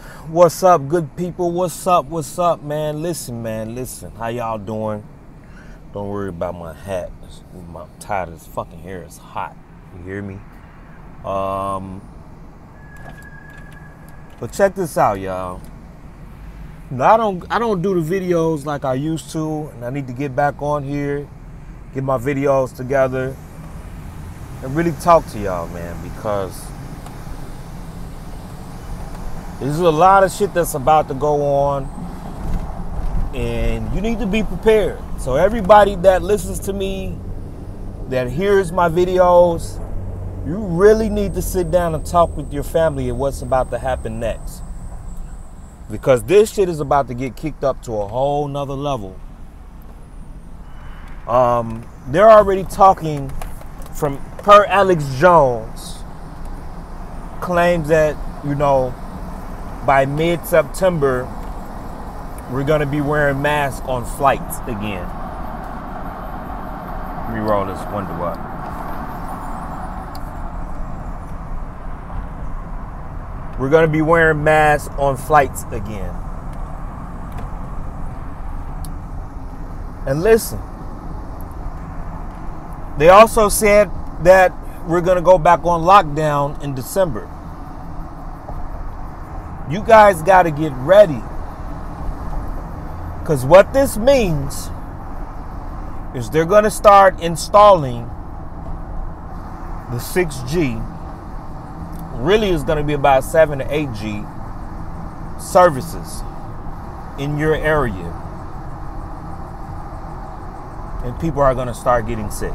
What's up, good people? What's up? What's up, man? Listen, man, listen. How y'all doing? Don't worry about my hat. My tired this fucking hair is hot. You hear me? Um, but check this out, y'all. No, I don't I don't do the videos like I used to, and I need to get back on here, get my videos together, and really talk to y'all, man, because there's a lot of shit that's about to go on, and you need to be prepared. So everybody that listens to me, that hears my videos, you really need to sit down and talk with your family and what's about to happen next because this shit is about to get kicked up to a whole nother level. Um, they're already talking from per Alex Jones claims that you know by mid September we're gonna be wearing masks on flights again. Let me roll this window up. We're going to be wearing masks on flights again. And listen, they also said that we're going to go back on lockdown in December. You guys got to get ready. Because what this means is they're going to start installing the 6G really is going to be about 7 to 8G services in your area. And people are going to start getting sick.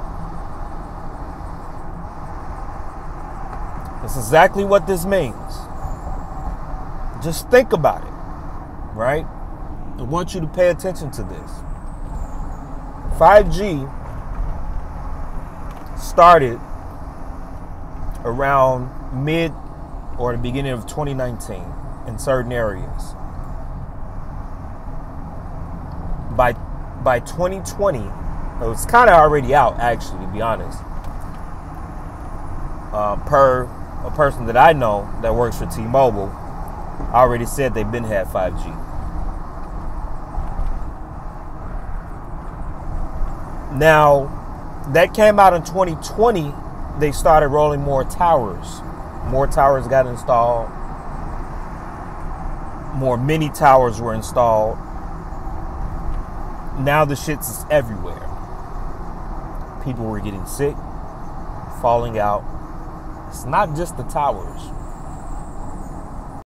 That's exactly what this means. Just think about it, right? I want you to pay attention to this. 5G started around mid or the beginning of 2019 in certain areas. By by 2020, it was kind of already out actually, to be honest. Uh, per a person that I know that works for T-Mobile, already said they've been had 5G. Now, that came out in 2020 they started rolling more towers. More towers got installed. More mini towers were installed. Now the shits is everywhere. People were getting sick, falling out. It's not just the towers.